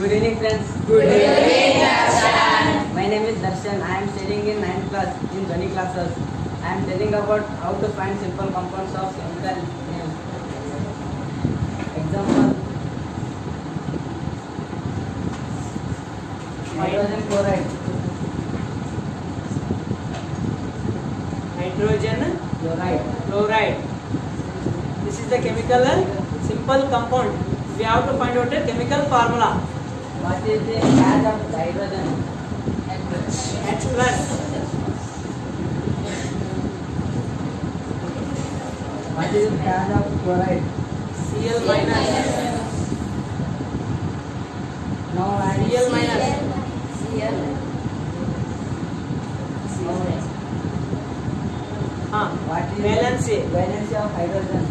Good evening friends. Good evening Darshan. My name is Darshan. I am studying in 9th class in Dhoni classes. I am telling about how to find simple compounds of chemical names. Example. Hydrogen chloride. Hydrogen chloride. Chloride. This is the chemical uh, simple compound. We have to find out a chemical formula. What is the mass of hydrogen? H plus. H plus. What is the mass of chloride? Cl minus. No, Cl minus. Cl. Cl. हाँ valency valency of hydrogen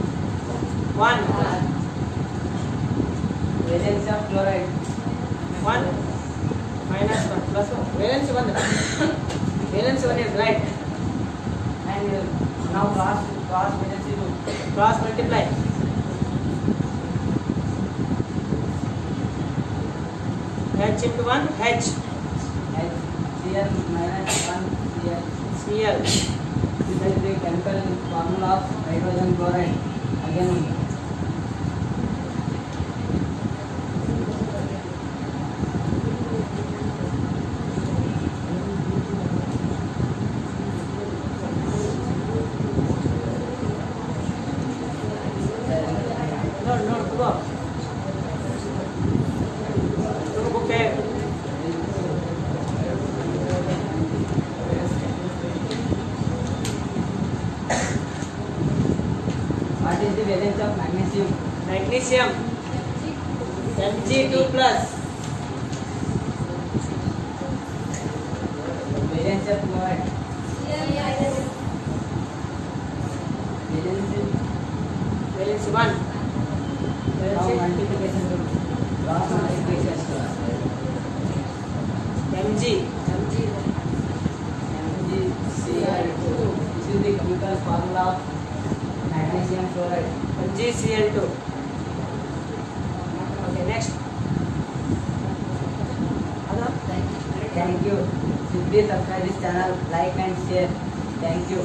one valency of chloride 1 minus 1 plus 1. Valence 1. valence 1 is right. And now cross cross valence 2. Cross multiply. H into 1, H. H. Cl minus 1 Cl. Cl. This is the chemical formula of hydrogen chloride. Again, What is the valence of magnesium? Magnesium Mg two plus. Valence of what? Mg. Mg. Mg. Cl2. This is the chemical formula of Magnesium fluoride, GCl2. Okay, next. Thank you. Please subscribe this channel, like and share. Thank you.